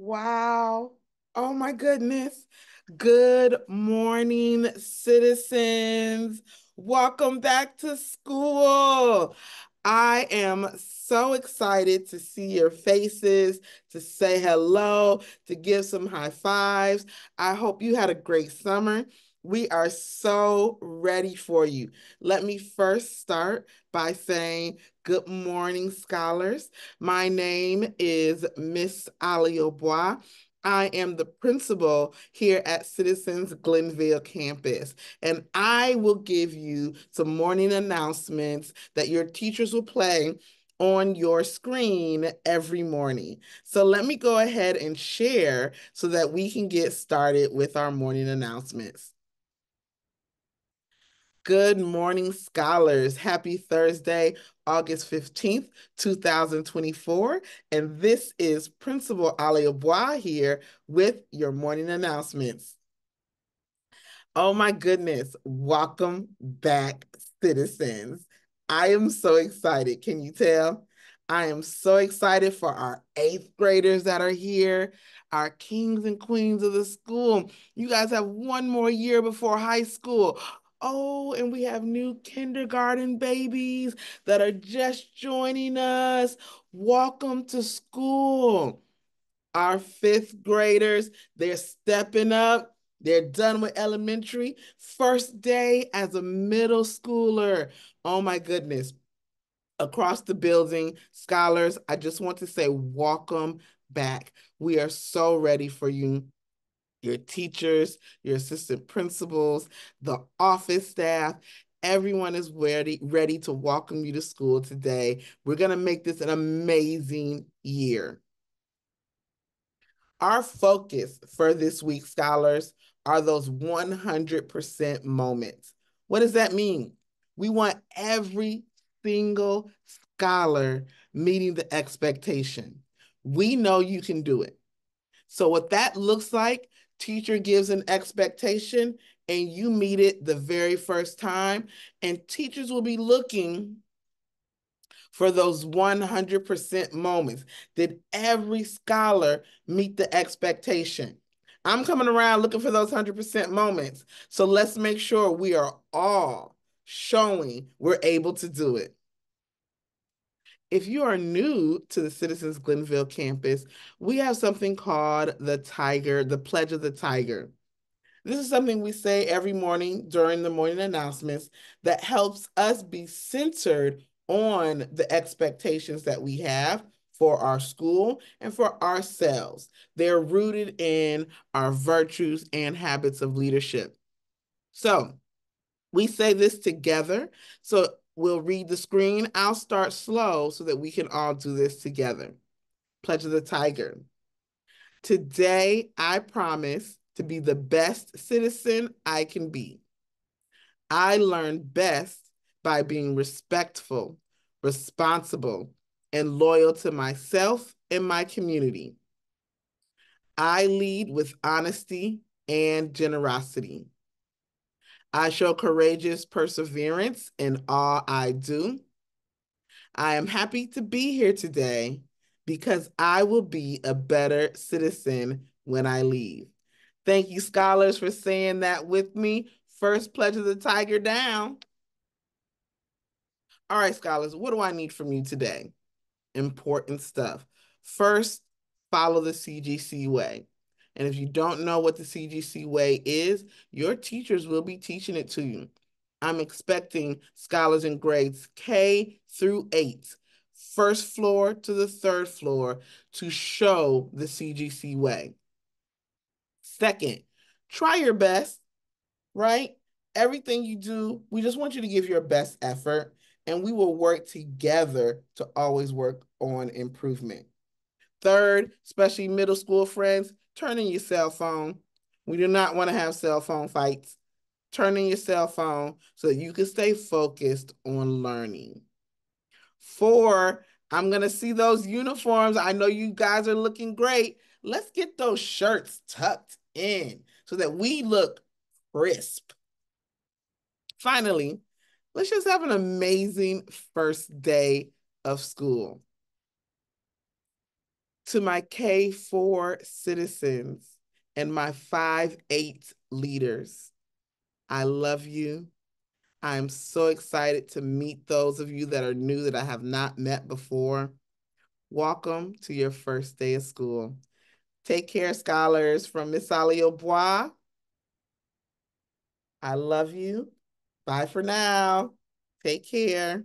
Wow. Oh my goodness. Good morning, citizens. Welcome back to school. I am so excited to see your faces, to say hello, to give some high fives. I hope you had a great summer. We are so ready for you. Let me first start by saying good morning, scholars. My name is Miss Ali Bois. I am the principal here at Citizens Glenville campus, and I will give you some morning announcements that your teachers will play on your screen every morning. So let me go ahead and share so that we can get started with our morning announcements. Good morning, scholars. Happy Thursday, August 15th, 2024. And this is Principal Aleobua here with your morning announcements. Oh my goodness. Welcome back, citizens. I am so excited. Can you tell? I am so excited for our eighth graders that are here, our kings and queens of the school. You guys have one more year before high school. Oh, and we have new kindergarten babies that are just joining us. Welcome to school. Our fifth graders, they're stepping up. They're done with elementary. First day as a middle schooler. Oh my goodness. Across the building, scholars, I just want to say welcome back. We are so ready for you your teachers, your assistant principals, the office staff, everyone is ready, ready to welcome you to school today. We're going to make this an amazing year. Our focus for this week, scholars, are those 100% moments. What does that mean? We want every single scholar meeting the expectation. We know you can do it. So what that looks like teacher gives an expectation and you meet it the very first time and teachers will be looking for those 100% moments. Did every scholar meet the expectation? I'm coming around looking for those 100% moments. So let's make sure we are all showing we're able to do it. If you are new to the Citizens Glenville campus, we have something called the Tiger, the Pledge of the Tiger. This is something we say every morning during the morning announcements that helps us be centered on the expectations that we have for our school and for ourselves. They're rooted in our virtues and habits of leadership. So we say this together. So We'll read the screen. I'll start slow so that we can all do this together. Pledge of the Tiger. Today, I promise to be the best citizen I can be. I learn best by being respectful, responsible, and loyal to myself and my community. I lead with honesty and generosity. I show courageous perseverance in all I do. I am happy to be here today because I will be a better citizen when I leave. Thank you, scholars, for saying that with me. First pledge of the tiger down. All right, scholars, what do I need from you today? Important stuff. First, follow the CGC way. And if you don't know what the CGC way is, your teachers will be teaching it to you. I'm expecting scholars in grades K through eight, first floor to the third floor, to show the CGC way. Second, try your best, right? Everything you do, we just want you to give your best effort and we will work together to always work on improvement. Third, especially middle school friends, turn in your cell phone. We do not want to have cell phone fights. Turn in your cell phone so that you can stay focused on learning. Four, I'm going to see those uniforms. I know you guys are looking great. Let's get those shirts tucked in so that we look crisp. Finally, let's just have an amazing first day of school. To my K4 citizens and my 5-8 leaders, I love you. I'm so excited to meet those of you that are new that I have not met before. Welcome to your first day of school. Take care, scholars, from Miss Aleobua. I love you. Bye for now. Take care.